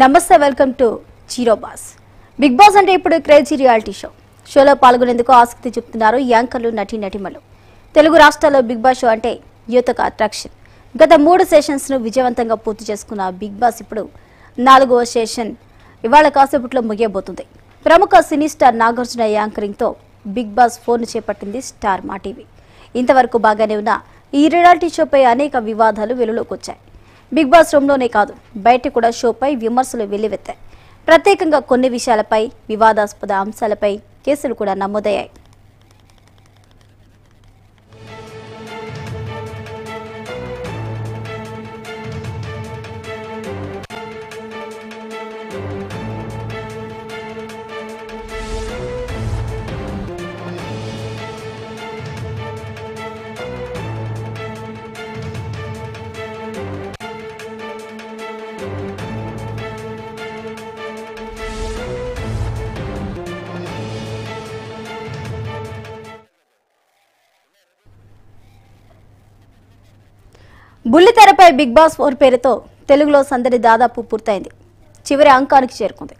నమస్తే welcome to zero boss. Big boss అంటే ఇప్పుడు క్రేజీ రియాలిటీ షో. షోలో పాల్గొనేందుకు ఆసక్తి చూపుతున్నారు యాంకర్లు నటీ నటిమలు తెలుగు రాష్ట్రాల్లో బిగ్ బాస్ షో అంటే యువతకు అట్రాక్షన్ గత మూడు సెషన్స్ను విజయవంతంగా పూర్తి చేసుకున్న బిగ్ బాస్ ఇప్పుడు నాలుగవ సెషన్ ఇవాళ కాసేపట్లో ముగియబోతుంది. ప్రముఖ సినీ స్టార్ నాగార్జున యాంకరింగ్తో బిగ్ బాస్ ఫోన్ చేపట్టింది స్టార్ మా టీవీ. ఇంతవరకు బాగానే ఉన్న ఈ రియాలిటీ షోపై అనేక వివాదాలు వెలుగులోకి వచ్చాయి. బిగ్ బాస్ రూమ్లోనే కాదు బయట కూడా షోపై విమర్శలు వెల్లువెత్తాయి. ప్రత్యేకంగా కొన్ని విషయాలపై వివాదాస్పద అంశాలపై కేసులు కూడా నమోదయ్యాయి. బుల్లితెరపై బిగ్ బాస్ ఫోర్ పేరుతో తెలుగులో సందడి దాదాపు పూర్తయింది. చివరి అంకానికి చేరుకుంది.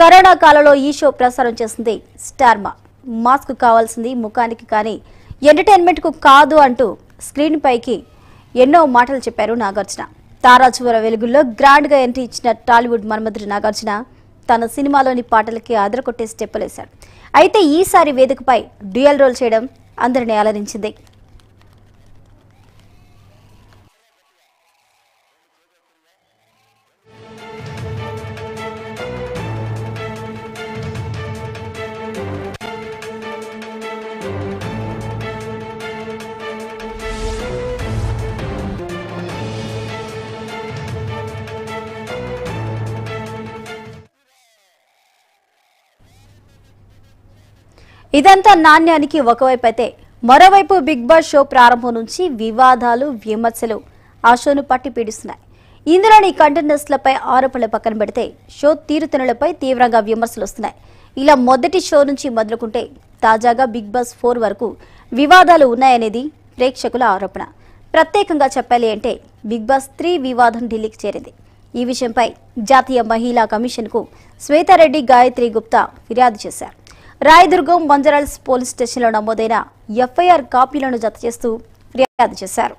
కరోనా కాలంలో ఈ షో ప్రసారం చేసింది స్టార్మా. మాస్క్ కావాల్సింది ముఖానికి కానీ ఎంటర్టైన్మెంట్కు కాదు అంటూ స్క్రీన్ పైకి ఎన్నో మాటలు చెప్పారు నాగార్జున. తారాచువర వెలుగుల్లో గ్రాండ్గా ఎంట్రీ ఇచ్చిన టాలీవుడ్ మన్మధుడు నాగార్జున తన సినిమాలోని పాటలకి అదరకొట్టే స్టెప్పులేశాడు. అయితే ఈసారి వేదికపై డ్యూయల్ రోల్ చేయడం అందరినీ అలరించింది. ఇదంతా నాణ్యానికి ఒకవైపు అయితే మరోవైపు బిగ్ బాస్ షో ప్రారంభం నుంచి వివాదాలు విమర్శలు ఆ షోను పట్టి పీడిస్తున్నాయి. ఇందులోని కంటెండర్స్లపై ఆరోపణలు పక్కన పెడితే షో తీరుతెనులపై తీవ్రంగా విమర్శలు వస్తున్నాయి. ఇలా మొదటి షో నుంచి మొదలుకుంటే తాజాగా బిగ్ బాస్ ఫోర్ వరకు వివాదాలు ఉన్నాయనేది ప్రేక్షకుల ఆరోపణ. ప్రత్యేకంగా చెప్పాలి అంటే బిగ్ బాస్ త్రీ వివాదం ఢిల్లీకి చేరింది. ఈ విషయంపై జాతీయ మహిళా కమిషన్కు శ్వేతారెడ్డి గాయత్రి గుప్తా ఫిర్యాదు చేశారు. రాయదుర్గం మంజరల్స్ పోలీస్ స్టేషన్లో నమోదైన ఎఫ్ఐఆర్ కాపీలను జత చేస్తూ ఫిర్యాదు చేశారు.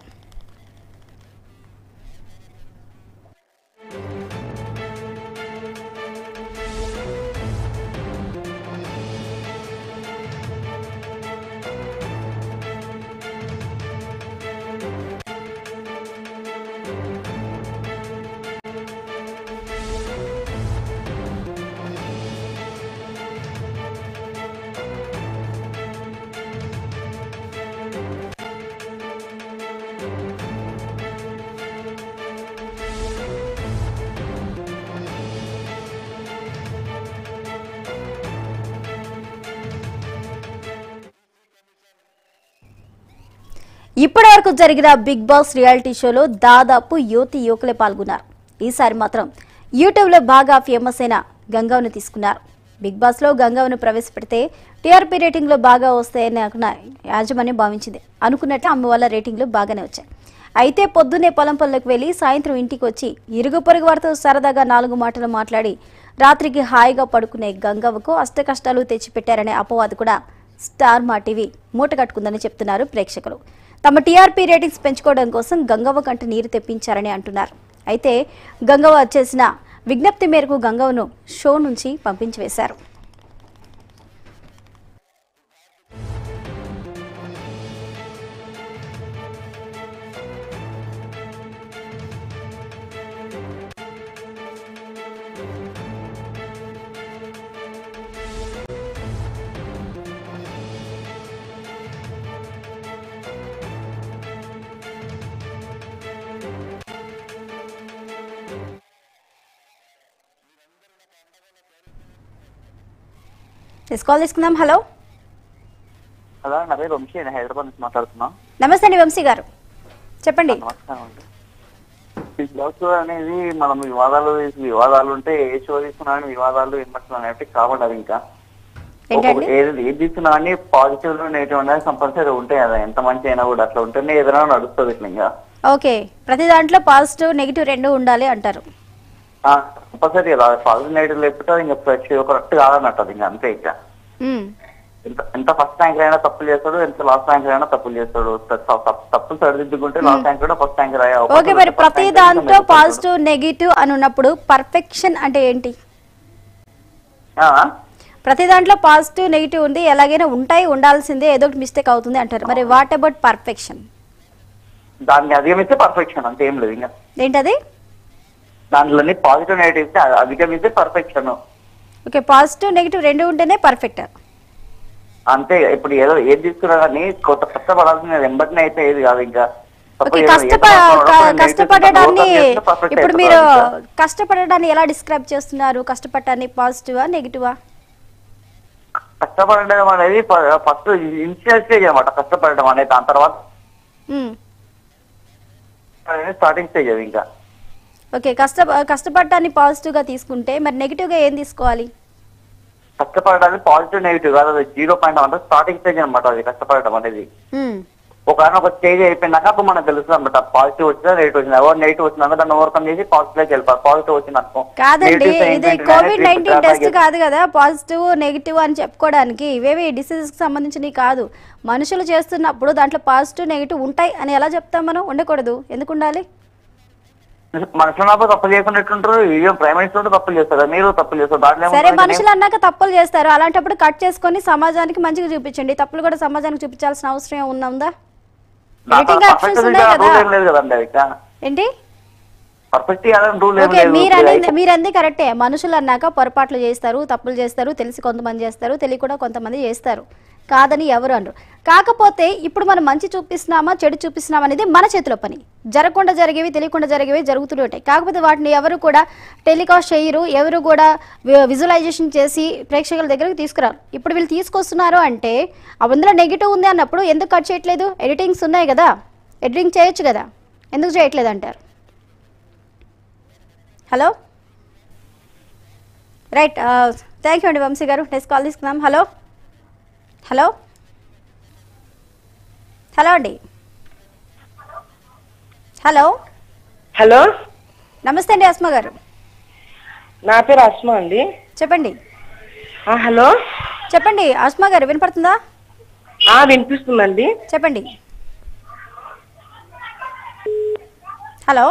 ఇప్పటి వరకు జరిగిన బిగ్ బాస్ రియాలిటీ షోలో దాదాపు యువతి యువకులే పాల్గొన్నారు. ఈసారి మాత్రం యూట్యూబ్లో బాగా ఫేమస్ అయిన గంగవ్ను తీసుకున్నారు. బిగ్ బాస్లో గంగవ్ను ప్రవేశపెడితే టీఆర్పీ రేటింగ్లో బాగా వస్తాయని అనుకున్న యాజమాన్యం భావించింది. అనుకున్నట్టు ఆమె వల్ల రేటింగ్లు బాగానే వచ్చాయి. అయితే పొద్దున్నే పొలం పనులకు వెళ్ళి సాయంత్రం ఇంటికి వచ్చి ఇరుగు పొరుగు వారితో సరదాగా నాలుగు మాటలు మాట్లాడి రాత్రికి హాయిగా పడుకునే గంగవ్వకు అష్ట కష్టాలు తెచ్చిపెట్టారనే అపవాదు కూడా స్టార్ మా టీవీ మూటగట్టుకుందని చెప్తున్నారు ప్రేక్షకులు. తమ టీఆర్పీ రేటింగ్స్ పెంచుకోవడం కోసం గంగవ్వ కంట నీరు తెప్పించారని అంటున్నారు. అయితే గంగవ్వ చేసిన విజ్ఞప్తి మేరకు గంగవ్వను షో నుంచి పంపించి ఎస్ కాల్ తీసుకుందాం. హలో హలో నా పేరు వంశీ. నేను హైదరాబాద్ నుంచి మాట్లాడుతున్నా. నమస్తే అండి వంశీ గారు. చెప్పండి. బిగ్ బాస్ అనేది మనం వివాదాలు వివాదాలు ఉంటే ఏ షో తీసుకున్నా కానీ వివాదాలు విమర్శలు అనేవి కాకుండా ఇంకా. ఏది తీసుకున్నా కానీ పాజిటివ్ నెగిటివ్ అనేది కంపల్సరీ ఉంటాయి కదా. ఎంత మంచి అయినా కూడా అట్లా ఉంటేనే ఏదైనా నడుస్తుంది ఇట్లా ఇంకా. ఓకే. ప్రతి దాంట్లో పాజిటివ్ నెగిటివ్ రెండు ఉండాలి అంటారు. కంపల్సరీ పాజిటివ్ నెగిటివ్ లేకపోతే ఇంకా కరెక్ట్ కాదన్నట్టు ఇంకా అంతే ఇంకా. ఎంత ఎంత ఫస్ట్ ర్యాంకర్ అయినా తప్పులు చేస్తాడు ఎంత లాస్ట్ ర్యాంకర్ అయినా తప్పులు చేస్తాడు. తప్పులు సరిదిద్దుకుంటే లాస్ట్ ర్యాంకర్ కూడా ఫస్ట్ ర్యాంకర్ అయ్యే ఓకే మరి ప్రతి దాంతో. పాజిటివ్ నెగిటివ్ అని ఉన్నప్పుడు పర్ఫెక్షన్ అంటే ఏంటి? ఆ? ప్రతి దాంట్లో పాజిటివ్ నెగిటివ్ ఉంది ఎలాగైనా ఉంటాయి ఉండాల్సిందే ఏదో ఒకటి మిస్టేక్ అవుతుంది అంటారు. మరి వాట్ అబౌట్ పర్ఫెక్షన్ దాన్ని అధిగమిస్తే పర్ఫెక్షన్ అంతే ఏం లేదు ఇంకా. ఏంటది? దాంట్లోని పాజిటివ్ నెగిటివ్ అధిగమిస్తే పర్ఫెక్షన్ ఓకే పాజిటివ్ నెగిటివ్ రెండు ఉంటేనే పర్ఫెక్ట్ అంతే ఇప్పుడు ఏదో ఏం తీసుకున్నా కానీ కొంత కష్టపడాల్సిన వెంబటినే అయితే ఏది కాదు ఇంకా. ఓకే కష్టప ఏదో ఏదో కష్టపడడాన్ని ఇప్పుడు మీరు. కష్టపడడాన్ని ఎలా డిస్క్రైబ్ చేస్తున్నారు? కష్టపడటాన్ని పాజిటివా నెగిటివా కష్టపడడం అనేది ఫస్ట్ ఇనిషియల్ స్టేజ్ అనమాట కష్టపడడం అనేది. దాని తర్వాత స్టార్టింగ్ స్టేజ్ అది ఇంకా. ఓకే కష్ట కష్టపడటాన్ని పాజిటివ్గా తీసుకుంటే మరి నెగిటివ్గా ఏం తీసుకోవాలి? కష్టపడడానికి పాజిటివ్ నెగిటివ్ కాదు అది జీరో పాయింట్ అంటే స్టార్టింగ్ స్టేజ్ అనమాట అది కష్టపడడం అనేది. మ్మ్. ఒక స్టేజ్ అయిపోయినాక అప్పుడు మనకు తెలుస్తుంది అనమాట పాజిటివ్ వచ్చినా నెగిటివ్ వచ్చినా ఎవరు నెగిటివ్ వచ్చినాక దాన్ని ఓవర్కమ్ చేసి పాజిటివ్ వెళ్ళిపోవాలి. పాజిటివ్ వచ్చింది అనుకో. కాదండి ఇది కోవిడ్ నైన్టీన్ టెస్ట్ కాదు కదా పాజిటివ్ నెగిటివ్ అని చెప్పుకోవడానికి ఇవేవి డిసీజెస్కి సంబంధించినవి కాదు. మనుషులు చేస్తున్నప్పుడు దాంట్లో పాజిటివ్ నెగిటివ్ ఉంటాయి అని ఎలా చెప్తాం మనం? ఉండకూడదు. ఎందుకు ఉండాలి? మనుషులు తప్పులు చేయకుండా ఎట్లుంటారు ఈవెన్ ప్రైమ్ మినిస్టర్ తప్పులు చేస్తారు మీరు తప్పులు చేస్తారు దాంట్లో సరే? మనుషులు అన్నాక తప్పులు చేస్తారు అలాంటప్పుడు కట్ చేసుకొని సమాజానికి మంచిగా చూపించండి తప్పులు కూడా సమాజానికి చూపించాల్సిన అవసరం ఉందా? ఏంటి? పర్ఫెక్ట్ కాదని రూల్ ఏం ఓకే లేదు మీరు అనేది మీరు అంది కరెక్టే. మనుషులు అన్నాక పొరపాట్లు చేస్తారు తప్పులు చేస్తారు తెలిసి కొంతమంది చేస్తారు తెలియకుండా కొంతమంది చేస్తారు. కాదని ఎవరు అనరు. కాకపోతే ఇప్పుడు మనం మంచి చూపిస్తున్నామా చెడు చూపిస్తున్నామా అనేది మన చేతిలో పని. జరగకుండా జరిగేవి తెలియకుండా జరిగేవి జరుగుతూనే ఉంటాయి. కాకపోతే వాటిని ఎవరు కూడా టెలికాస్ట్ చేయరు ఎవరు కూడా విజువలైజేషన్ చేసి ప్రేక్షకుల దగ్గరకు తీసుకురారు. ఇప్పుడు వీళ్ళు తీసుకొస్తున్నారు అంటే అందులో నెగిటివ్ ఉంది అన్నప్పుడు ఎందుకు కట్ చేయట్లేదు? ఎడిటింగ్స్ ఉన్నాయి కదా. ఎడిటింగ్ చేయొచ్చు కదా. ఎందుకు చేయట్లేదు అంటారు? హలో? రైట్ థ్యాంక్ యూ అండి వంశీ గారు. నెక్స్ట్ కాల్ తీసుకుందాం. హలో? హలో? హలో అండి. హలో. హలో. నమస్తే అండి అస్మా గారు. నా పేరు అస్మా అండి. చెప్పండి. హలో. చెప్పండి అస్మా గారు వినపడుతుందా? వినిపిస్తుందండి. చెప్పండి. Hello.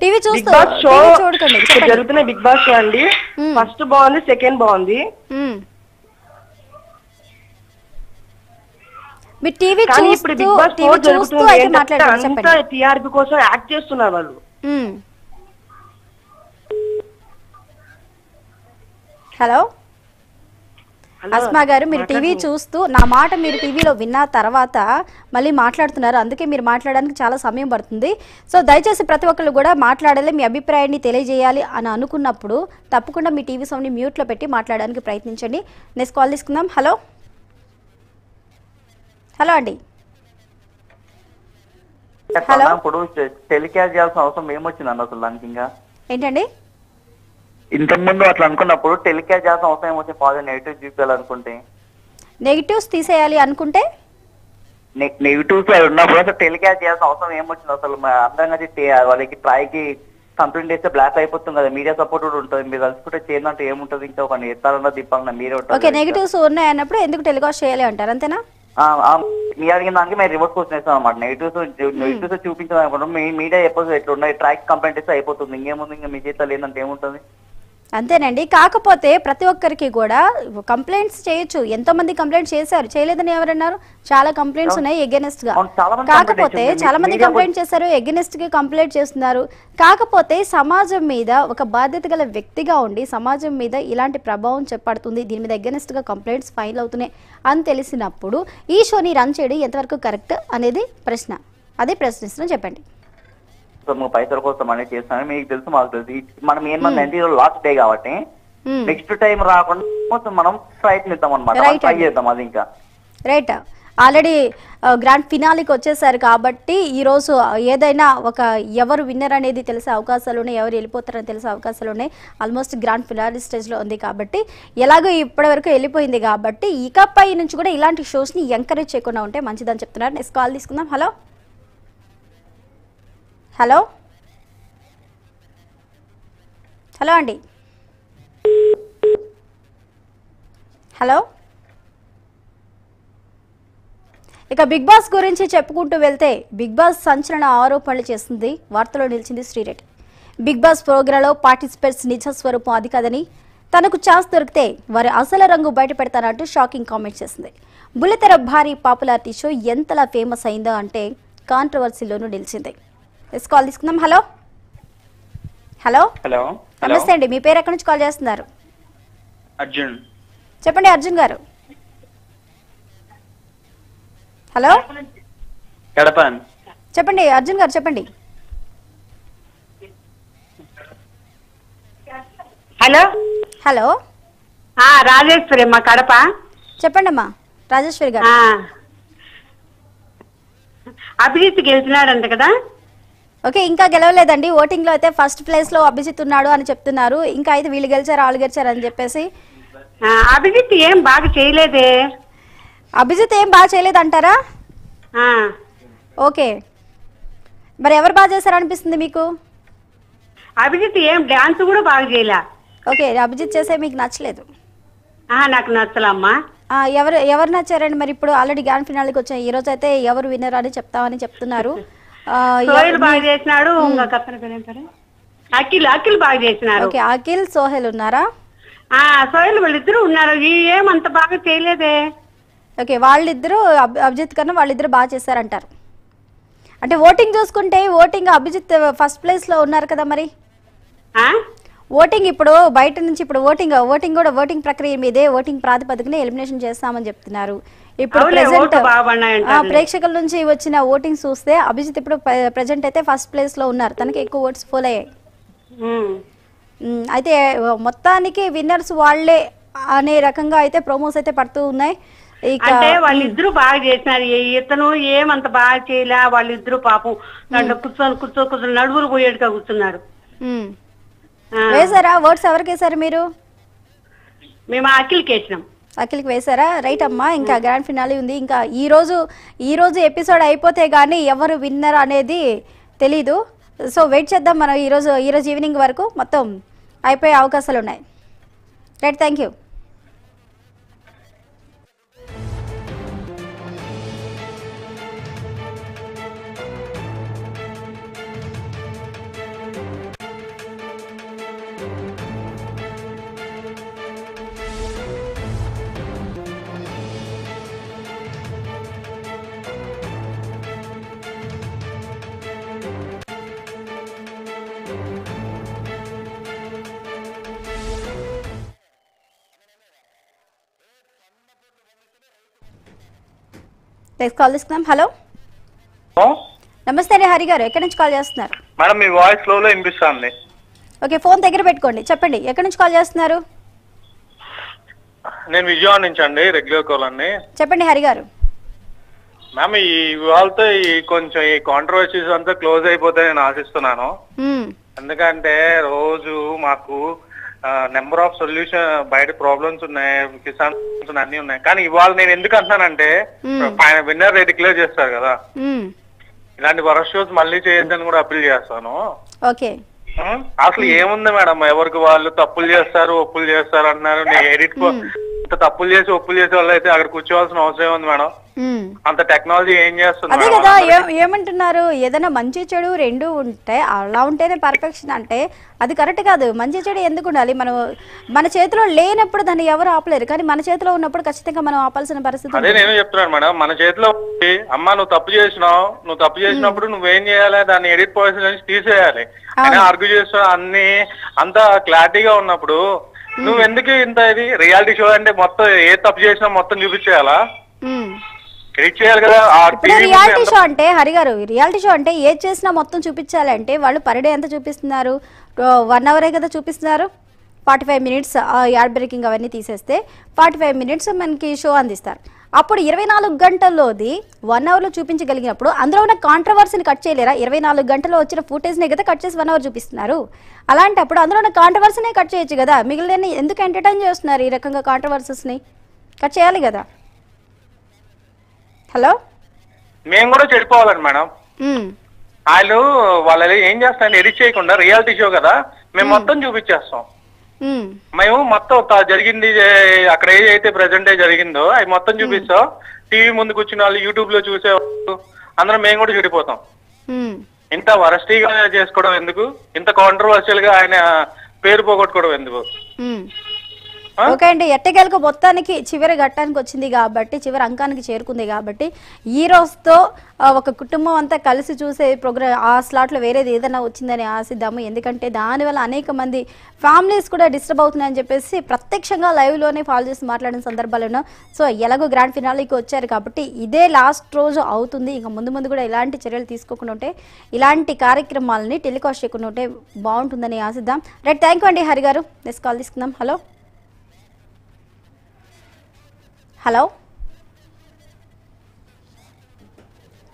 TV big boss show చూడకండి జరుగుతున్న బిగ్ బాస్ షో అండి. ఫస్ట్ బాగుంది సెకండ్ బాగుంది. మీరు టీవీ కానీ ఇప్పుడు బిగ్ బాస్ జరుగుతుంది ఏంటంటే అంతా టీఆర్పీ కోసం యాక్ట్ చేస్తున్నారు వాళ్ళు. హలో? అస్మా గారు మీరు టీవీ. చూస్తూ నా మాట మీరు టీవీలో విన్న తర్వాత మళ్ళీ మాట్లాడుతున్నారు. అందుకే మీరు మాట్లాడడానికి చాలా సమయం పడుతుంది. సో దయచేసి ప్రతి ఒక్కళ్ళు కూడా మాట్లాడాలి మీ అభిప్రాయాన్ని తెలియజేయాలి అని అనుకున్నప్పుడు తప్పకుండా మీ టీవీ సౌండ్ని మ్యూట్లో పెట్టి మాట్లాడడానికి ప్రయత్నించండి. నెక్స్ట్ కాల్ తీసుకుందాం. హలో? హలో అండి. హలో. ఇప్పుడు టెలికాస్ట్ చేయాల్సిన అవసరం ఏమొచ్చిందండి అసలు దానికి ఇంకా? ఏంటండి? ఇంతకు ముందు అట్లా అనుకున్నప్పుడు టెలికాస్ట్ చేయాల్సిన అవసరం ఏమొచ్చింది? పాజిటివ్ నెగిటివ్ చూపించాలనుకుంటే నెగిటివ్స్ తీసేయాలి అనుకుంటే? నెగిటివ్స్ ఉన్నప్పుడు అసలు టెలికాస్ట్ చేయాల్సిన అవసరం ఏమొచ్చింది అసలు? అందరం కలిసి వాళ్ళకి ట్రైకి కంప్లైంట్ చేస్తే బ్లాక్ అయిపోతుంది కదా మీడియా సపోర్ట్ కూడా ఉంటుంది. మీరు కలుసుకుంటే చేయాలంటే ఏముంటుంది? ఇంకా ఒక ఎత్తాలన్నా దిప్పాలన్నా మీరే ఓకే నెగిటివ్స్ ఉన్నాయి అన్నప్పుడు ఎందుకు టెలికాస్ట్ చేయాలి అంటారు? అంతేనా? మీ అడిగిన దానికి మేము రివర్స్ క్వశ్చన్ వేస్తాం అనమాట నెగిటివ్స్ నెగిటివ్స్ మీ మీడియా చెప్పదు ఎట్లా ఉన్నాయి ట్రాక్ కంప్లైంట్ ఇస్తే అయిపోతుంది. ఇంకేముంది ఇంకా మీ చేతిలో లేదంటే ఏముంటుంది? అంతేనండి. కాకపోతే ప్రతి ఒక్కరికి కూడా కంప్లైంట్స్ చేయొచ్చు. ఎంతో మంది కంప్లైంట్ చేశారు. చేయలేదని ఎవరన్నారు? చాలా కంప్లైంట్స్ ఉన్నాయి ఎగెనెస్ట్గా కాకపోతే. చాలా మంది కంప్లైంట్ చేశారు ఎగెనెస్ట్గా కంప్లైంట్ చేస్తున్నారు. కాకపోతే సమాజం మీద ఒక బాధ్యత గల వ్యక్తిగా ఉండి సమాజం మీద ఇలాంటి ప్రభావం చెప్పడుతుంది దీని మీద ఎగెనెస్ట్గా కంప్లైంట్స్ ఫైల్ అవుతున్నాయి అని తెలిసినప్పుడు ఈ షోని రన్ చేయడం ఎంతవరకు కరెక్ట్ అనేది ప్రశ్న. అదే ప్రశ్నిస్తున్నాం. చెప్పండి. సో మేము పైసల కోసం అనేది చేస్తాను మీకు తెలుసు మాకు తెలుసు. మనం ఏమన్నా అంటే లాస్ట్ డే కాబట్టి Hmm. నెక్స్ట్ టైం రాకుండా కొంచెం మనం ప్రయత్నిద్దాం అనమాట ట్రై. చేద్దాం అది ఇంకా. రైట్ ఆల్రెడీ గ్రాండ్ ఫినాలికి వచ్చేసారు కాబట్టి ఈరోజు ఏదైనా ఒక ఎవరు విన్నర్ అనేది తెలిసే అవకాశాలు ఉన్నాయి ఎవరు వెళ్ళిపోతారని తెలిసే అవకాశాలు ఉన్నాయి. ఆల్మోస్ట్ గ్రాండ్ ఫినాలి స్టేజ్లో ఉంది కాబట్టి ఎలాగో ఇప్పటివరకు వెళ్ళిపోయింది కాబట్టి ఇకపై నుంచి కూడా ఇలాంటి షోస్ని ఎంకరేజ్ చేయకుండా ఉంటే మంచిదని చెప్తున్నారు. నెక్స్ట్ కాల్ తీసుకుందాం. Hello hello? హలో అండి. హలో? ఇక బిగ్ బాస్ గురించి చెప్పుకుంటూ వెళ్తే బిగ్ బాస్ సంచలన ఆరోపణలు చేస్తుంది. వార్తలో నిలిచింది శ్రీరెడ్డి. బిగ్ బాస్ ప్రోగ్రాంలో పార్టిసిపేట్స్ నిజ స్వరూపం అది కాదని తనకు ఛాన్స్ దొరికితే వారి అసలు రంగు బయటపెడతానంటూ షాకింగ్ కామెంట్ చేసింది. బుల్లితెర భారీ పాపులారిటీ షో ఎంతలా ఫేమస్ అయిందో అంటే కాంట్రవర్సీలోనూ నిలిచింది. ఎస్ కాల్ తీసుకుందాం. హలో హలో హలో నమస్తే అండి. మీ పేరు ఎక్కడి నుంచి కాల్ చేస్తున్నారు? అర్జున్. చెప్పండి అర్జున్ గారు. హలో కడప చెప్పండి అర్జున్ గారు చెప్పండి. హలో? హలో ఆ రాజేశ్వరి అమ్మ కడప. చెప్పండి అమ్మా. రాజేశ్వరి గారు. ఆ. అభిజిత్ గెలిచినాడంట కదా? ఓకే ఇంకా గెలవలేదండి. ఓటింగ్లో అయితే ఫస్ట్ ప్లేస్లో అభిజిత్ ఉన్నాడు అని చెప్తున్నారు. ఇంకా అయితే వీళ్ళు గెలిచారు వాళ్ళు గెలిచారు అని చెప్పేసి అభిజిత్ ఏం బాగా చేయలేదే. అభిజిత్ ఏం బాగా చేయలేదు అంటారా. ఓకే. మరి ఎవరు బాగా చేశారు అనిపిస్తుంది మీకు? అభిజిత్ ఏం డాన్స్ కూడా బాగా చేయలే. ఓకే అభిజిత్ చేసే మీకు నచ్చలేదు. నాకు నచ్చలమ్మా. ఎవరు ఎవరు నచ్చారండి? మరి ఇప్పుడు ఆల్రెడీ గ్రాండ్ ఫినాల్కి వచ్చాయి. ఈ రోజు అయితే ఎవరు విన్నర్ అని చెప్తామని చెప్తున్నారు. సోహిల్ బాగా చేసినాడు ఇంకా? అఖిల్ అఖిల్ బాగా చేసినారు. ఓకే అఖిల్ సోహెల్ ఉన్నారా? ఆ సోహిల్ వాళ్ళిద్దరు ఉన్నారు. ఏమంత బాగా చేయలేదే. ఓకే వాళ్ళిద్దరూ అభిజిత్ కన్నా వాళ్ళిద్దరు బాగా చేశారంటారు. అంటే ఓటింగ్ చూసుకుంటే ఓటింగ్ అభిజిత్ ఫస్ట్ ప్లేస్లో ఉన్నారు కదా మరి? ఆ? ఓటింగ్ ఇప్పుడు బయట నుంచి ఇప్పుడు ఓటింగ్ ఓటింగ్ కూడా ఓటింగ్ ప్రక్రియ మీదే ఓటింగ్ ప్రాతిపదికన ఎలిమినేషన్ చేస్తామని చెప్తున్నారు. ఇప్పుడు ప్రెసెంట్. ప్రేక్షకుల నుంచి వచ్చిన ఓటింగ్ చూస్తే అభిజిత్ ఇప్పుడు ప్రెసెంట్ అయితే ఫస్ట్ ప్లేస్లో ఉన్నారు. తనకి ఎక్కువ ఓట్స్ ఫోల్ అయ్యాయి. అయితే మొత్తానికి విన్నర్స్ వాళ్ళే అనే రకంగా అయితే ప్రోమోస్ అయితే పడుతూ ఉన్నాయి. అంటే వాళ్ళిద్దరూ బాగా చేసినారు. ఇతను ఏమంత బాగా చేయలే వాళ్ళిద్దరూ పాపం దాంట్లో కూర్చొని కూర్చో కూర్చొని నడువులు పోయేట్టుగా కూర్చున్నారు. వేశారా? ఓట్స్ ఎవరికి వేశారు మీరు? మేము అఖిల్కి వేసినాం. అఖిల్కి వేశారా? రైట్ అమ్మా ఇంకా గ్రాండ్ ఫినాలి ఉంది. ఇంకా ఈ రోజు ఈ రోజు ఎపిసోడ్ అయిపోతే గానీ ఎవరు విన్నర్ అనేది తెలీదు. సో వెయిట్ చేద్దాం మనం ఈరోజు ఈరోజు ఈవినింగ్ వరకు. మొత్తం అయిపోయే అవకాశాలు ఉన్నాయి right thank you next call తీసుకుందాం హలో? నమస్తే హరి గారు. ఎక్కడి నుంచి కాల్ చేస్తున్నారు? మేడం మీ వాయిస్లో వినిపిస్తుంది. ఓకే ఫోన్ దగ్గర పెట్టుకోండి. చెప్పండి ఎక్కడి నుంచి కాల్ చేస్తున్నారు? నేను విజయవాడ నుంచి అండి రెగ్యులర్ కాల్ అండి చెప్పండి హరి గారు. మ్యామ్ ఈ ఇవాళతో ఈ కొంచెం ఈ కాంట్రవర్సీస్ అంతా క్లోజ్ అయిపోతే నేను ఆశిస్తున్నాను. ఎందుకంటే రోజు మాకు నెంబర్ ఆఫ్ సొల్యూషన్ బయట ప్రాబ్లమ్స్ ఉన్నాయి కిసాన్ అన్ని ఉన్నాయి. కానీ ఇవాళ నేను ఎందుకు అంటున్నానంటే ఆయన విన్నర్ డిక్లేర్ చేస్తారు కదా. ఇలాంటి వరస్ట్ షోస్ మళ్ళీ చేయొద్దని కూడా అప్పీల్ చేస్తాను. ఓకే? అసలు ఏముంది మేడం? ఎవరికి వాళ్ళు తప్పులు చేస్తారు ఒప్పులు చేస్తారు అన్నారు. నేను ఎడిట్ ఇంత తప్పులు చేసి ఒప్పులు చేసే వాళ్ళు అయితే అక్కడ కూర్చోవాల్సిన అవసరం ఏముంది మేడం. అంత టెక్నాలజీ ఏం చేస్తుంది అదే కదా ఏమంటున్నారు? ఏదైనా మంచి చెడు రెండు ఉంటే అలా ఉంటేనే పర్ఫెక్షన్ అంటే అది కరెక్ట్ కాదు. మంచి చెడు ఎందుకు ఉండాలి? మనం మన చేతిలో లేనప్పుడు దాన్ని ఎవరు ఆపలేరు. కానీ మన చేతిలో ఉన్నప్పుడు ఖచ్చితంగా మనం ఆపాల్సిన పరిస్థితి అదే. నేను చెప్తున్నాను మేడం. మన చేతిలో అమ్మా నువ్వు తప్పు చేసినావు. నువ్వు తప్పు చేసినప్పుడు నువ్వేం చేయాలి? దాన్ని ఎడిట్ పాయింట్స్ నుంచి తీసేయాలి. అయినా ఆర్గ్యూ చేస్తా అన్ని అంతా క్లారిటీగా ఉన్నప్పుడు నువ్వు ఎందుకు ఇంత ఇది? రియాలిటీ షో అంటే మొత్తం ఏ తప్పు చేసినా మొత్తం చూపించేయాలా. ఎడిట్ చేయాలి కదా ఆ ఇప్పుడు టీవీ రియాలిటీ షో అంటే హరి గారు రియాలిటీ షో అంటే ఏది చేసినా మొత్తం చూపించాలి అంటే వాళ్ళు పర్ డే ఎంత చూపిస్తున్నారు? వన్ అవరే కదా చూపిస్తున్నారు? Forty five minutes ad breaking అవన్నీ తీసేస్తే ఫార్టీ ఫైవ్ మినిట్స్ మనకి షో అందిస్తారు. అప్పుడు ఇరవై నాలుగు గంటల్లోది వన్ అవర్లో చూపించగలిగినప్పుడు అందులో ఉన్న కాంట్రవర్సీని కట్ చేయలేరా? ఇరవై నాలుగు గంటల్లో వచ్చిన ఫుటేజ్ని కదా కట్ చేసి వన్ అవర్ చూపిస్తున్నారు. అలాంటప్పుడు అందులో ఉన్న కాంట్రవర్సీనే కట్ చేయొచ్చు కదా. మిగిలిన ఎందుకు ఎంటర్టైన్ చేస్తున్నారు ఈ రకంగా కాంట్రవర్సీస్ని కట్ చేయాలి కదా. హలో? మేము కూడా చెడిపోవాలండి మేడం. వాళ్ళు వాళ్ళు ఏం చేస్తారు ఎడిట్ చేయకుండా రియాలిటీ షో కదా మేము మొత్తం చూపించేస్తాం. మేము. మొత్తం జరిగింది అక్కడ ఏదైతే ప్రెసెంట్ జరిగిందో అవి మొత్తం చూపిస్తాం. టీవీ ముందు కూర్చున్న వాళ్ళు యూట్యూబ్లో చూసే అందరం మేము కూడా చెడిపోతాం. ఇంత వరస్టీగా చేసుకోవడం ఎందుకు? ఇంత కాంట్రవర్షియల్గా ఆయన పేరు పోగొట్టుకోవడం ఎందుకు? ఓకే అండి ఎట్టకేలకు మొత్తానికి చివరి ఘట్టానికి వచ్చింది కాబట్టి చివరి అంకానికి చేరుకుంది కాబట్టి ఈ రోజుతో ఒక కుటుంబం అంతా కలిసి చూసే ప్రోగ్రామ్ ఆ స్లాట్లో వేరేది ఏదైనా వచ్చిందని ఆశిద్దాము. ఎందుకంటే దానివల్ల అనేక మంది ఫ్యామిలీస్ కూడా డిస్టర్బ్ అవుతున్నాయని చెప్పేసి ప్రత్యక్షంగా లైవ్లోనే ఫాలో చేసి మాట్లాడిన సందర్భాలను సో ఎలాగో గ్రాండ్ ఫినాలీకి వచ్చారు కాబట్టి ఇదే లాస్ట్ రోజు అవుతుంది. ఇంకా ముందు ముందు కూడా ఇలాంటి చర్యలు తీసుకోకుండా ఉంటే ఇలాంటి కార్యక్రమాలని టెలికాస్ట్ చేయకుండా ఉంటే బాగుంటుందని ఆశిద్దాం. రైట్ థ్యాంక్ యూ అండి హరి గారు నెక్స్ట్ కాల్ తీసుకుందాం. హలో. హలో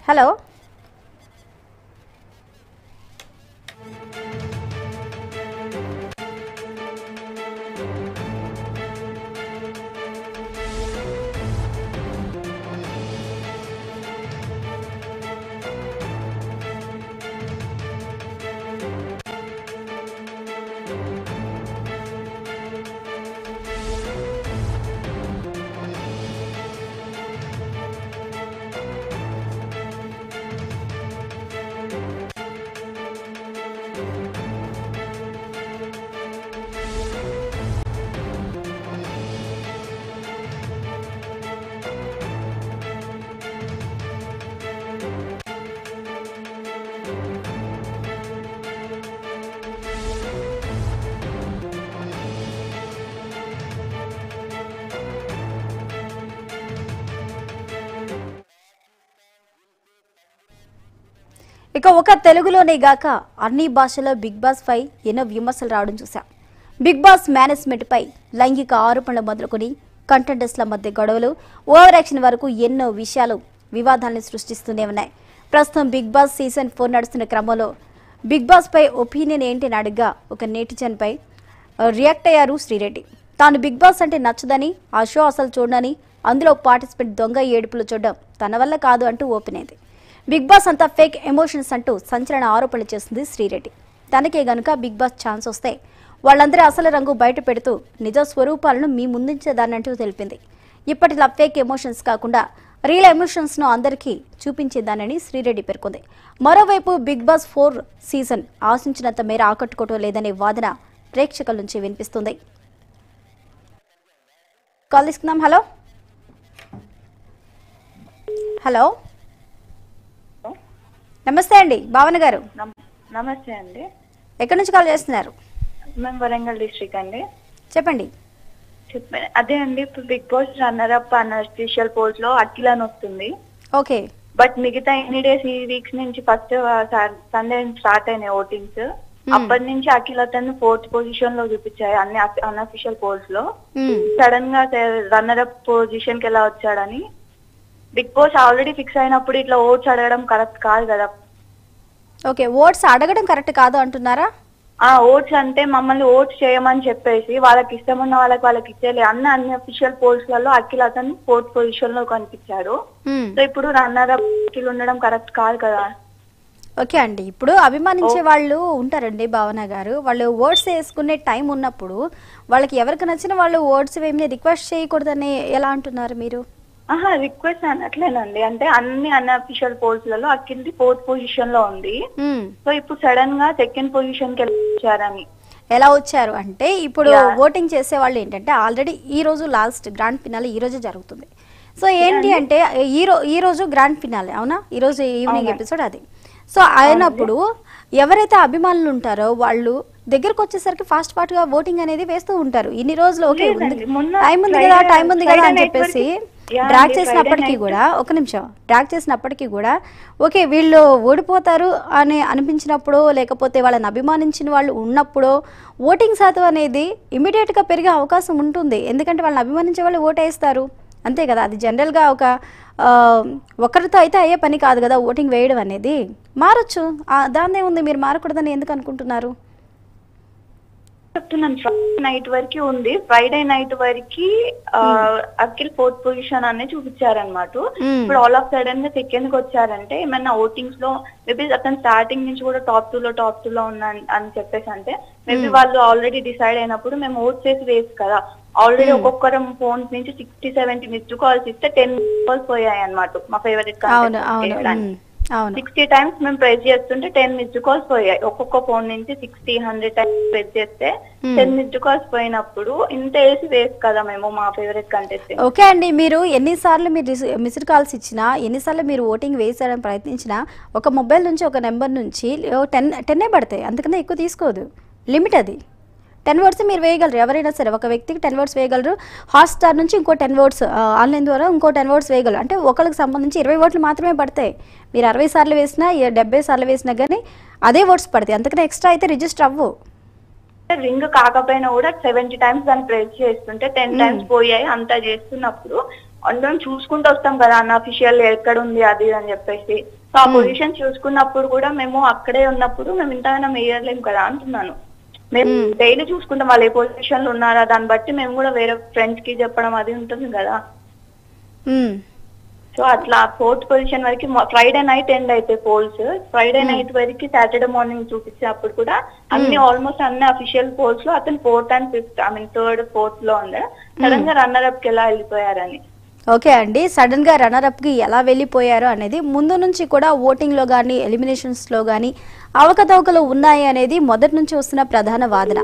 హలో ఇక ఒక తెలుగులోనే గాక అన్ని భాషల్లో బిగ్ బాస్ పై ఎన్నో విమర్శలు రావడం చూశాం. బిగ్ బాస్ మేనేజ్మెంట్ పై లైంగిక ఆరోపణలు మొదలుకొని కంటెంటర్స్ల మధ్య గొడవలు ఓవర్ యాక్షన్ వరకు ఎన్నో విషయాలు వివాదాలను సృష్టిస్తూనే ఉన్నాయి. ప్రస్తుతం బిగ్ బాస్ సీజన్ ఫోర్ నడుస్తున్న క్రమంలో బిగ్ బాస్ పై ఒపీనియన్ ఏంటి అని అడుగ్గా ఒక నేటిజన్ పై రియాక్ట్ అయ్యారు శ్రీరెడ్డి. తాను బిగ్ బాస్ అంటే నచ్చదని ఆ షో అసలు చూడనని అందులో పార్టిసిపెంట్ దొంగ ఏడుపులు చూడడం తన వల్ల కాదు అంటూ ఓపెన్ అయింది. బిగ్ బాస్ అంతా ఫేక్ ఎమోషన్స్ అంటూ సంచలన ఆరోపణలు చేస్తుంది శ్రీరెడ్డి. తనకే గనుక బిగ్ బాస్ ఛాన్స్ వస్తే వాళ్ళందరి అసలు రంగు బయట పెడుతూ నిజ స్వరూపాలను మీ ముందుంచేదానంటూ తెలిపింది. ఇప్పటిలా ఫేక్ ఎమోషన్స్ కాకుండా రియల్ ఎమోషన్స్ను అందరికీ చూపించేదానని శ్రీరెడ్డి పేర్కొంది. మరోవైపు బిగ్ బాస్ ఫోర్ సీజన్ ఆశించినంత మేర ఆకట్టుకోవటం లేదనే వాదన ప్రేక్షకుల నుంచి వినిపిస్తుంది. కాల్ తీసుకుందాం. హలో. హలో. నమస్తే అండి భావన గారు. నమ- నమస్తే అండి. ఎక్కడి నుంచి కాల్ చేస్తున్నారు? మేము వరంగల్ డిస్ట్రిక్ట్ అండి. చెప్పండి. చెప్ప అదే అండి ఇప్పుడు బిగ్ బాస్ రన్నర్ అప్ అన్న స్పెషల్ పోల్స్లో అని వస్తుంది. ఓకే. బట్ మిగతా ఎన్ని డేస్ ఈ వీక్స్ నుంచి ఫస్ట్ సండే స్టార్ట్ అయినాయి ఓటింగ్స్. అప్పటి నుంచి అఖిల తను ఫోర్త్ పొజిషన్లో చూపించాయి అన్ని అన్అఫిషియల్ పోల్స్లో. సడన్గా రన్నర్ అప్ పొజిషన్కి ఎలా వచ్చాడని బిగ్ బాస్ ఆల్రెడీ ఫిక్స్ అయినప్పుడు ఇట్లా ఓట్స్ అడగడం కరెక్ట్ కాదు కదా. ఓకే ఓట్స్ అడగడం కరెక్ట్ కాదు అంటున్నారా? ఆ ఓట్స్ అంటే మమ్మల్ని ఓట్స్ చేయమని చెప్పేసి వాళ్ళకి ఇష్టం ఉన్న వాళ్ళకి వాళ్ళకి ఇచ్చేయాలి అన్న అన్ని అఫీషియల్ పోల్స్లలో అఖిల్ అతను ఫోర్త్ పొజిషన్లో కనిపించాడు. సో ఇప్పుడు రన్నర్ అఖిల్ ఉండడం కరెక్ట్ కాదు కదా. ఓకే అండి ఇప్పుడు అభిమానించే వాళ్ళు ఉంటారండి భావన గారు. వాళ్ళు ఓట్స్ వేసుకునే టైం ఉన్నప్పుడు వాళ్ళకి ఎవరికి నచ్చిన వాళ్ళు ఓట్స్ వేయమని రిక్వెస్ట్ చేయకూడదని ఎలా అంటున్నారు మీరు? ఆహా రిక్వెస్ట్ అనట్లేనండి అంటే అన్ని అన్అఫీషియల్ పోల్స్లలో అఖిల్ది ఫోర్త్ పొజిషన్లో ఉంది. మ్మ్. సో ఇప్పుడు సడన్గా సెకండ్ పొజిషన్కి వచ్చారని ఎలా వచ్చారు? అంటే ఇప్పుడు. ఓటింగ్ చేసే వాళ్ళు ఏంటంటే ఆల్రెడీ ఈ రోజు లాస్ట్ గ్రాండ్ ఫినాలే ఈ రోజే జరుగుతుంది. సో ఏంటి అంటే ఈ రో ఈ రోజు గ్రాండ్ ఫినాలే అవునా? ఈ రోజు ఈవినింగ్ ఎపిసోడ్ అది. సో అయినప్పుడు ఎవరైతే అభిమానులు ఉంటారో వాళ్ళు దగ్గరకు వచ్చేసరికి ఫాస్ట్ ఫాస్ట్గా ఓటింగ్ అనేది వేస్తూ ఉంటారు. ఇన్ని రోజులు ఓకే టైం ఉంది కదా టైం ఉంది కదా అని చెప్పేసి డ్రాగ్ చేసినప్పటికీ. కూడా ఒక నిమిషం. డ్రాగ్ చేసినప్పటికీ కూడా ఓకే వీళ్ళు ఓడిపోతారు అని అనిపించినప్పుడు లేకపోతే వాళ్ళని అభిమానించిన వాళ్ళు ఉన్నప్పుడు ఓటింగ్ శాతం అనేది ఇమీడియట్గా పెరిగే అవకాశం ఉంటుంది. ఎందుకంటే వాళ్ళని అభిమానించే వాళ్ళు ఓటేస్తారు. అంతే కదా? అది జనరల్గా ఒక ఒకరితో అయితే అయ్యే పని కాదు కదా ఓటింగ్ వేయడం అనేది. మారచ్చు. ఆ, దాన్నే ఉంది మీరు మారకూడదని ఎందుకు అనుకుంటున్నారు? చెప్తున్నాను. ఫ్రైడే నైట్ వరకు ఉంది. ఫ్రైడే నైట్ వరకు అఖిల్ ఫోర్త్ పొజిషన్ అనే చూపించారనమాట Hmm. ఇప్పుడు ఆల్ ఆఫ్ సడన్గా సెకండ్కి వచ్చారంటే ఏమన్నా ఓటింగ్స్లో మేబీ అతను స్టార్టింగ్ నుంచి కూడా టాప్ టూ లో టాప్ టూ లో ఉన్నా అని చెప్పేసి అంటే మేబీ వాళ్ళు ఆల్రెడీ డిసైడ్ అయినప్పుడు మేము ఓట్ చేసి వేసి కదా. ఆల్రెడీ ఒక్కొక్కరం ఫోన్స్ నుంచి సిక్స్టీ సెవెంటీ మిస్డ్ కాల్స్ ఇస్తే టెన్ కాల్స్ పోయాయి అనమాట మా ఫేవరెట్ అవును సిక్స్టీ టైమ్స్ మేము ప్రెస్ చేస్తుంటే టెన్ మిస్డ్ కాల్స్ పోయాయి. ఒక్కొక్క ఫోన్ నుంచి సిక్స్టీ హండ్రెడ్ టైమ్స్ ప్రెస్ చేస్తే. టెన్ మిస్డ్ కాల్స్ పోయినప్పుడు ఇంత వేసి వేస్ట్ కదా మేము మా ఫేవరెట్ కంటెస్టెంట్ ఓకే అండి మీరు ఎన్నిసార్లు మీరు మిస్డ్ కాల్స్ ఇచ్చినా ఎన్నిసార్లు మీరు ఓటింగ్ వేసారని ప్రయత్నించినా ఒక మొబైల్ నుంచి ఒక నెంబర్ నుంచి టెన్ టెన్నే పడతాయి. అంతకన్నా ఎక్కువ తీసుకోదు. లిమిట్ అది. టెన్ వర్డ్స్ మీరు వేయగలరు. ఎవరైనా సరే ఒక వ్యక్తికి టెన్ వర్డ్స్ వేయగలరు. హాట్స్టార్ నుంచి ఇంకో టెన్ వర్డ్స్ ఆన్లైన్ ద్వారా ఇంకో టెన్ వర్డ్స్ వేయగలరు. అంటే ఒకరికి సంబంధించి ఇరవై ఓట్లు మాత్రమే పడతాయి. మీరు అరవై సార్లు వేసినా డెబ్బై సార్లు వేసినా కానీ అదే వర్డ్స్ పడతాయి. అంతకన్నా ఎక్స్ట్రా అయితే రిజిస్టర్ అవ్వు. రింగ్ కాకపోయినా కూడా సెవెంటీ టైమ్స్ దాన్ని ప్రెస్ చేస్తుంటే టెన్ టైమ్స్ పోయాయి అంతా చేస్తున్నప్పుడు. అందరం చూసుకుంటూ వస్తాం కదా అన్న అఫీషియల్ ఎక్కడ ఉంది అది అని చెప్పేసి. సో ఆ పొజిషన్ చూసుకున్నప్పుడు కూడా మేము అక్కడే ఉన్నప్పుడు మేము ఇంతగానో వేయలేం కదా అంటున్నాను. మేము డైలీ చూసుకుంటాం. వాళ్ళు ఏ పొజిషన్లో ఉన్నారా? దాన్ని బట్టి మేము కూడా వేరే ఫ్రెండ్స్కి చెప్పడం అది ఉంటుంది కదా. సో అట్లా ఫోర్త్ పొజిషన్ వరకు ఫ్రైడే నైట్ ఎండ్ అయితే పోల్స్ ఫ్రైడే నైట్ వరకు సాటర్డే మార్నింగ్ చూపించినప్పుడు కూడా అన్ని ఆల్మోస్ట్ అన్ని అఫీషియల్ పోల్స్లో అతను fourth and fifth I mean third ఫోర్త్లో ఉంది సడన్గా రన్నర్ అప్కి ఎలా వెళ్ళిపోయారని. ఓకే అండి. సడన్గా రన్నర్ అప్కి ఎలా వెళ్ళిపోయారు అనేది ముందు నుంచి కూడా ఓటింగ్లో కానీ ఎలిమినేషన్స్లో కానీ అవకతవకలు ఉన్నాయి అనేది మొదటి నుంచి వస్తున్న ప్రధాన వాదన.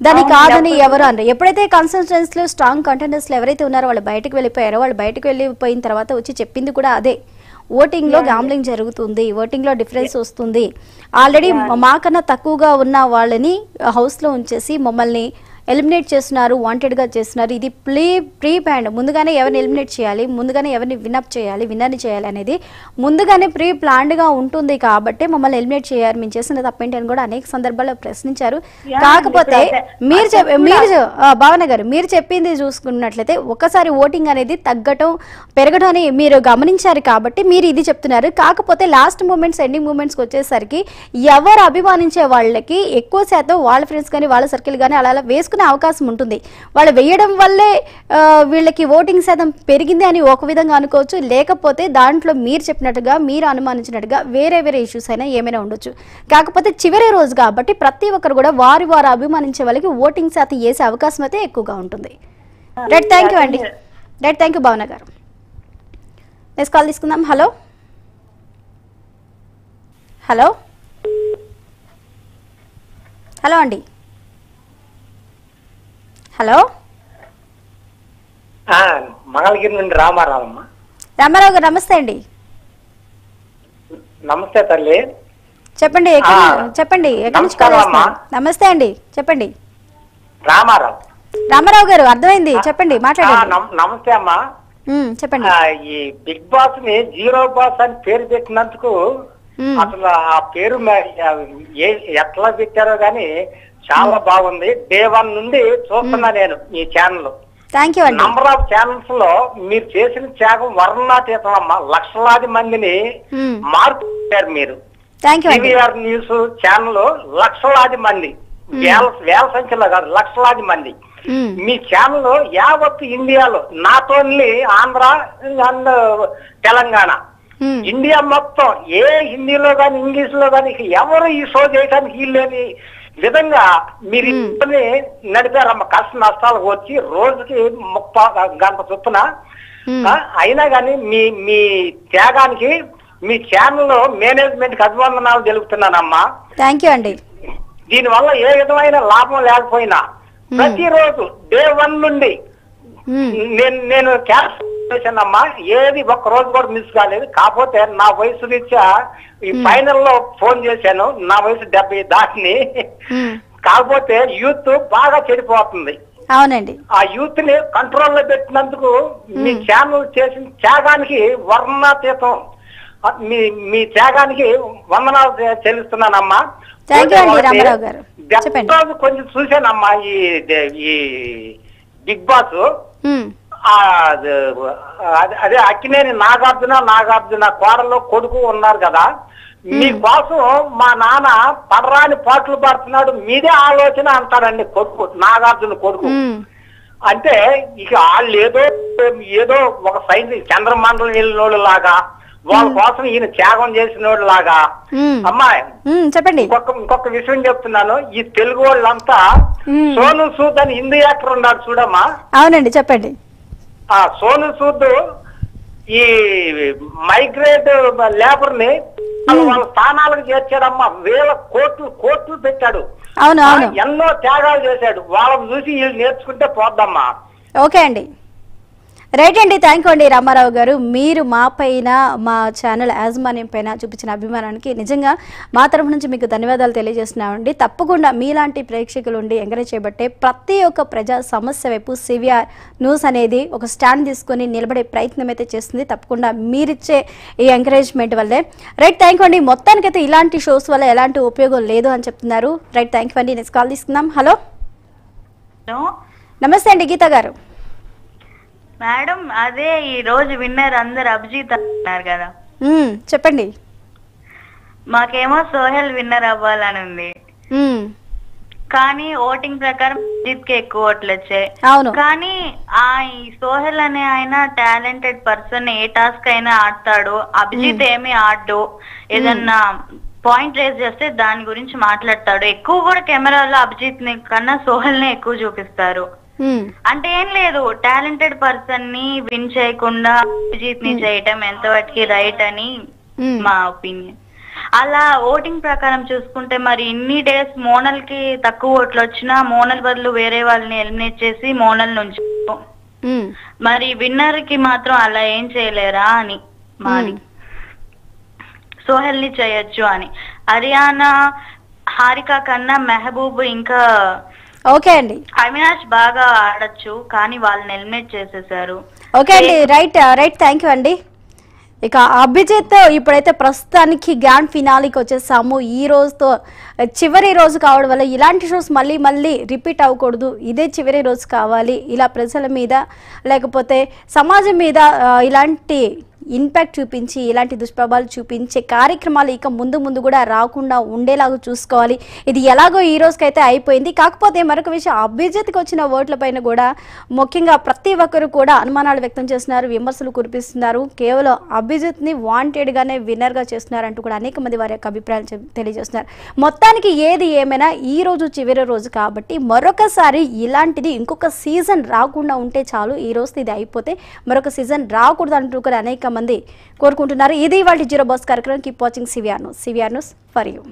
దాన్ని కాదని ఎవరు అన్నారు ఎప్పుడైతే కన్సల్టెన్స్లో స్ట్రాంగ్ కంటెండర్స్ ఎవరైతే ఉన్నారో వాళ్ళు బయటకు వెళ్ళిపోయారో వాళ్ళు బయటకు వెళ్ళిపోయిన తర్వాత వచ్చి చెప్పింది కూడా అదే. ఓటింగ్లో గ్యాంబ్లింగ్ జరుగుతుంది ఓటింగ్లో డిఫరెన్స్ వస్తుంది. ఆల్రెడీ మాకన్నా తక్కువగా ఉన్న వాళ్ళని హౌస్లో ఉంచేసి మమ్మల్ని ఎలిమినేట్ చేస్తున్నారు వాంటెడ్గా చేస్తున్నారు. ఇది ప్లే ప్రీ ప్లాన్ ముందుగానే ఎవరిని ఎలిమినేట్ చేయాలి? ముందుగానే ఎవరిని వినప్ చేయాలి? విన్నర్ని చేయాలి అనేది ముందుగానే ప్రీ ప్లాన్డ్గా ఉంటుంది కాబట్టి మమ్మల్ని ఎలిమినేట్ చేయాలి. మేము చేసిన తప్పేంటి అని కూడా అనేక సందర్భాల్లో ప్రశ్నించారు. కాకపోతే మీరు మీరు భావన గారు మీరు చెప్పింది చూసుకున్నట్లయితే ఒకసారి ఓటింగ్ అనేది తగ్గటం పెరగడం అని మీరు గమనించారు కాబట్టి మీరు ఇది చెప్తున్నారు. కాకపోతే లాస్ట్ మూమెంట్స్ ఎండింగ్ మూమెంట్స్కి వచ్చేసరికి ఎవరు అభిమానించే వాళ్ళకి ఎక్కువ శాతం వాళ్ళ ఫ్రెండ్స్ కానీ వాళ్ళ సర్కిల్ కానీ అలా అలా వేసుకునే అవకాశం ఉంటుంది. వాళ్ళు వేయడం వల్లే వీళ్ళకి ఓటింగ్ శాతం పెరిగింది అని ఒక విధంగా అనుకోవచ్చు. లేకపోతే దాంట్లో మీరు చెప్పినట్టుగా మీరు అనుమానించినట్టుగా వేరే వేరే ఇష్యూస్ అయినా ఏమైనా ఉండొచ్చు. కాకపోతే చివరి రోజు కాబట్టి ప్రతి ఒక్కరు కూడా వారి వారు అభిమానించే వాళ్ళకి ఓటింగ్ శాతం వేసే అవకాశం అయితే ఎక్కువగా ఉంటుంది. రైట్ థ్యాంక్ యూ అండి. రైట్ థ్యాంక్ యూ భావన గారు. నెక్స్ట్ కాల్ తీసుకుందాం. హలో హలో హలో అండి. హలో? ఆ, మంగళగిరి నుండి రామారావు అమ్మ రామారావు గారు నమస్తే అండి. నమస్తే తల్లి. చెప్పండి చెప్పండి నమస్తే అండి చెప్పండి. రామారావు. రామారావు గారు అర్థమైంది చెప్పండి మాట్లాడండి. నమ- నమస్తే అమ్మా. చెప్పండి. ఈ బిగ్ బాస్ని జీరో బాస్ అని పేరు పెట్టినందుకు అసలు ఆ పేరు ఎట్లా పెట్టారో గాని చాలా బాగుంది. డే వన్ నుండి చూస్తున్నా నేను ఈ ఛానల్ థ్యాంక్ యూ అండి. నంబర్ ఆఫ్ ఛానల్స్లో మీరు చేసిన త్యాగం వర్ణాతీతం అమ్మా లక్షలాది మందిని మార్పు మీరు. టీవీఆర్ న్యూస్ ఛానల్ లక్షలాది మంది. వేల వేల సంఖ్యలో కాదు లక్షలాది మంది. మీ ఛానల్ యావత్ ఇండియాలో not only Andhra and Telangana. India మొత్తం ఏ హిందీలో కానీ ఇంగ్లీష్లో కానీ ఎవరు ఈ షో చేయడానికి వీల్లేని విధంగా మీరు ఇవన్నీ నడిపారమ్మ కష్ట నష్టాలకు వచ్చి రోజుకి ముప్ప గంట చొప్పున అయినా కానీ మీ మీ త్యాగానికి మీ ఛానల్ మేనేజ్మెంట్కి అభివందనాలు తెలుపుతున్నానమ్మా. థ్యాంక్ యూ అండి. దీనివల్ల ఏ విధమైన లాభం లేకపోయినా ప్రతిరోజు డే వన్ నుండి నేను నేను క్యాష్ చేశానమ్మా. ఏది ఒక్క రోజు కూడా మిస్ కాలేదు. కాకపోతే నా వయసు రీత్యా ఈ ఫైనల్లో ఫోన్ చేశాను. నా వయసు డెబ్బై దాటిని. ఉమ్, కాకపోతే యూత్ బాగా చెడిపోతుంది. అవునండి. ఆ యూత్ని కంట్రోల్లో పెట్టినందుకు మీ ఛానల్ చేసిన త్యాగానికి వర్ణాతీతం. మీ మీ త్యాగానికి వందనాలు చెల్లిస్తున్నానమ్మా. కొంచెం చూశానమ్మా ఈ బిగ్ బాస్. అదే- అదే అక్కినేని నాగార్జున నాగార్జున కోడలో కొడుకు ఉన్నారు కదా. మీకోసం మా నాన్న పడరాని పాటలు పాడుతున్నాడు మీదే ఆలోచన అంటాడండి కొడుకు నాగార్జున కొడుకు. అంటే ఇక వాళ్ళు ఏదో ఏదో ఒక సైన్స్ చంద్రమండలం వెళ్ళినోళ్ళు లాగా వాళ్ళ కోసం ఈయన త్యాగం చేసినోడు లాగా అమ్మాయి చెప్పండి. ఇంకొక ఇంకొక విషయం చెప్తున్నాను. ఈ తెలుగు వాళ్ళంతా. సోను సూద్ అని హిందీ యాక్టర్ ఉన్నాడు చూడమ్మా. అవునండి చెప్పండి. ఆ సోను సూద్ ఈ మైగ్రేట్ లేబర్ని వాళ్ళ స్థానాలకు చేర్చాడమ్మా. వేల కోట్లు కోట్లు పెట్టాడు. ఎన్నో త్యాగాలు చేశాడు. వాళ్ళని చూసి వీళ్ళు నేర్చుకుంటే పోద్దమ్మా. ఓకే అండి. రైట్ అండి థ్యాంక్ అండి రామారావు గారు. మీరు మా పైన మా ఛానల్ యాజమాన్యం పైన చూపించిన అభిమానానికి నిజంగా మా తరఫు నుంచి మీకు ధన్యవాదాలు తెలియజేస్తున్నామండి. తప్పకుండా మీలాంటి ప్రేక్షకులు ఉండి ఎంకరేజ్ చేయబట్టే ప్రతి ఒక్క ప్రజా సమస్య వైపు సివిఆర్ న్యూస్ అనేది ఒక స్టాండ్ తీసుకొని నిలబడే ప్రయత్నం అయితే చేస్తుంది. తప్పకుండా మీరిచ్చే ఈ ఎంకరేజ్మెంట్ వల్లే. రైట్ థ్యాంక్ యూ అండి. మొత్తానికైతే ఇలాంటి షోస్ వల్ల ఎలాంటి ఉపయోగం లేదు అని చెప్తున్నారు. రైట్ థ్యాంక్ యూ అండి. నెక్స్ట్ కాల్ తీసుకుందాం. హలో. హలో. నమస్తే అండి గీత గారు. మేడం అదే ఈ రోజు విన్నర్ అందరు అభిజిత్ అన్నారు కదా. మ్మ్, చెప్పండి. మాకేమో సోహెల్ విన్నర్ అవ్వాలని ఉంది మ్మ్, కానీ ఓటింగ్ ప్రకారం అభిజిత్కి ఎక్కువ ఓట్లు వచ్చాయి. అవును. కానీ ఆ ఈ సోహెల్ అనే ఆయన టాలెంటెడ్ పర్సన్ ఏ టాస్క్ అయినా ఆడతాడు. అభిజిత్ ఏమి ఆడు ఏదన్నా పాయింట్ రేజ్ చేస్తే దాని గురించి మాట్లాడతాడు. ఎక్కువ కూడా కెమెరాలో అభిజిత్ని కన్నా సోహెల్ని ఎక్కువ చూపిస్తారు. అంటే ఏం లేదు టాలెంటెడ్ పర్సన్ని విన్ చేయకుండా అభిజిత్ని చేయటం ఎంతవరకు రైట్ అని మ్మ్. మా ఒపీనియన్ అలా ఓటింగ్ ప్రకారం చూసుకుంటే మరి ఇన్ని డేస్ మోనల్కి తక్కువ ఓట్లు వచ్చినా మోనల్ బదులు వేరే వాళ్ళని ఎలిమినేట్ చేసి మోనల్ నుంచి మరి విన్నర్కి మాత్రం అలా ఏం చేయలేరా అని మాది. సోహెల్ని చేయొచ్చు అని. హరియానా హారిక కన్నా మెహబూబ్ ఇంకా ఓకే అండి. అవినాష్ బాగా ఆడొచ్చు కానీ వాళ్ళని ఎలిమినేట్ చేసేసారు. ఓకే అండి రైట్ రైట్ థ్యాంక్ యూ అండి. ఇక అభిజిత్ ఇప్పుడైతే ప్రస్తుతానికి గ్రాండ్ ఫినాలికి వచ్చేసాము. ఈ రోజుతో చివరి రోజు కావడం వల్ల ఇలాంటి షోస్ మళ్ళీ మళ్ళీ రిపీట్ అవ్వకూడదు. ఇదే చివరి రోజు కావాలి. ఇలా ప్రజల మీద లేకపోతే సమాజం మీద ఇలాంటి ఇంపాక్ట్ చూపించి ఇలాంటి దుష్ప్రభావాలు చూపించే కార్యక్రమాలు ఇక ముందు ముందు కూడా రాకుండా ఉండేలాగా చూసుకోవాలి. ఇది ఎలాగో ఈ రోజుకైతే అయిపోయింది. కాకపోతే మరొక విషయం అభిజిత్కి వచ్చిన ఓట్ల పైన కూడా ముఖ్యంగా ప్రతి ఒక్కరు కూడా అనుమానాలు వ్యక్తం చేస్తున్నారు విమర్శలు కురిపిస్తున్నారు. కేవలం అభిజిత్ని వాంటెడ్గానే విన్నర్గా చేస్తున్నారంటూ కూడా అనేక మంది వారి యొక్క అభిప్రాయాలు తెలియజేస్తున్నారు. మొత్తానికి ఏది ఏమైనా ఈ రోజు చివరి రోజు కాబట్టి మరొకసారి ఇలాంటిది ఇంకొక సీజన్ రాకుండా ఉంటే చాలు. ఈ రోజు ఇది అయిపోతే మరొక సీజన్ రాకూడదు అంటూ కూడా అనేక మంది కోరుకుంటున్నారు. ఇది వాళ్ళ జీరో బాస్ కార్యక్రమం keep watching CVR news. CVR news for you.